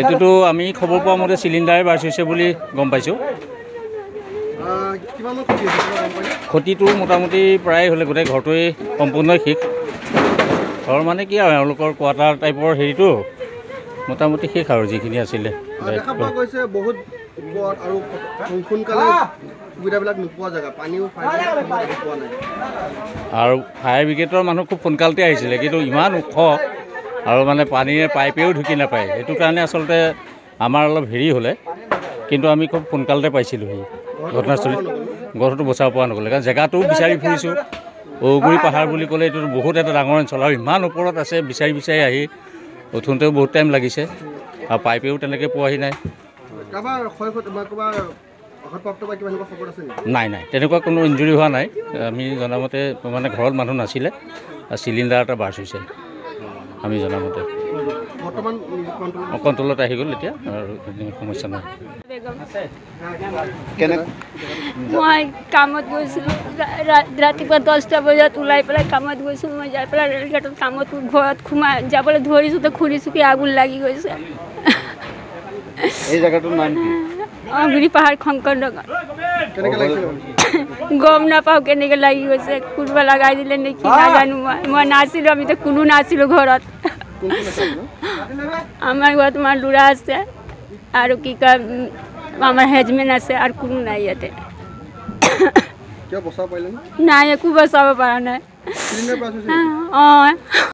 এইটোতো আমি খবৰ পোৱা মতে চিলিণ্ডাৰে বাৰ্চ হৈছে বুলি গম পাইছোঁ? ক্ষতিটো মোটামুটি প্ৰায় হ'লে গোটেই ঘৰটোৱে সম্পূৰ্ণই শেষ। ঘৰ মানে কি আৰু এওঁলোকৰ কোৱাৰ্টাৰ টাইপৰ হেৰিটো মোটামুটি শেষ আৰু যিখিনি আছিলে। আৰু ফায়াৰ ব্ৰিগেডৰ মানুহ খুব সোনকালতে আহিছিলে কিন্তু ইমান ওখ আৰু মানে পানীৰে পাইপেও ঢুকি নাপায়। সেইটো কাৰণে আচলতে আমাৰ অলপ হেৰি হ'লে কিন্তু আমি খুব সোনকালতে পাইছিলোঁহি ঘটনাস্থলীত। ঘৰটো বচাব পৰা নগ'লে। কাৰণ জেগাটোও বিচাৰি ফুৰিছোঁ। ঔগুৰি পাহাৰ বুলি ক'লে এইটো বহুত এটা ডাঙৰ অঞ্চল আৰু ইমান ওপৰত আছে বিচাৰি বিচাৰি আহি উঠোঁতেও বহুত টাইম লাগিছে। আৰু পাইপেও তেনেকৈ পোৱাহি নাই। নাই নাই। তেনেকুৱা কোনো ইঞ্জুৰি হোৱা নাই। আমি জনামতে মানে ঘৰত মানুহ নাছিলে। চিলিণ্ডাৰ এটা বাৰ্চ হৈছে। আমি জনামতে। কণ্ট্ৰলত আহি গ'ল এতিয়া আৰু সমস্যা নাই। মই কামত গৈছিলোঁ ৰাতিপুৱা দহটা বজাত ওলাই পেলাই কামত গৈছোঁ মই যাই পেলাই ৰেলগেটত কামত ঘৰত সোমাই যাবলৈ ধৰিছোঁ তো খুলিছোঁ কি আগুন লাগি গৈছে। এই জেগাটোৰ নাম কি? অগুৰি পাহাৰ শংকৰ নগৰ? গম নাপাওঁ কেনেকৈ লাগি গৈছে কোনোবা লগাই দিলে নেকি নাজানো মই মই নাছিলোঁ আমিতো কোনো নাছিলোঁ ঘৰত? আমাৰ ঘৰত তোমাৰ ল'ৰা আছে আৰু কি কয় আমাৰ হেজমেণ্ট আছে আৰু কোনো নাই ইয়াতে। নাই একো বচাব পৰা নাই। অঁ।